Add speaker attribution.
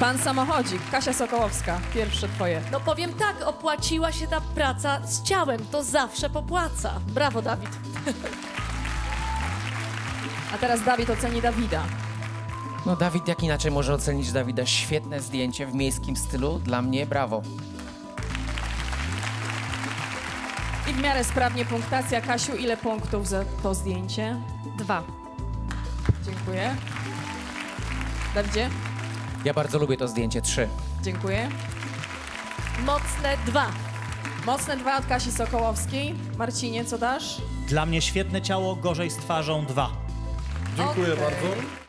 Speaker 1: Pan samochodzik, Kasia Sokołowska, pierwsze twoje.
Speaker 2: No powiem tak, opłaciła się ta praca z ciałem. To zawsze popłaca. Brawo, Dawid.
Speaker 1: A teraz Dawid oceni Dawida.
Speaker 3: No Dawid, jak inaczej może ocenić Dawida? Świetne zdjęcie w miejskim stylu. Dla mnie brawo.
Speaker 1: I w miarę sprawnie punktacja. Kasiu, ile punktów za to zdjęcie?
Speaker 2: Dwa.
Speaker 1: Dziękuję. Dawidzie?
Speaker 3: Ja bardzo lubię to zdjęcie. Trzy.
Speaker 1: Dziękuję.
Speaker 2: Mocne dwa.
Speaker 1: Mocne dwa od Kasi Sokołowskiej. Marcinie, co dasz?
Speaker 4: Dla mnie świetne ciało, gorzej z twarzą dwa.
Speaker 5: Dziękuję bardzo.